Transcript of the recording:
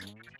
Mm-hmm.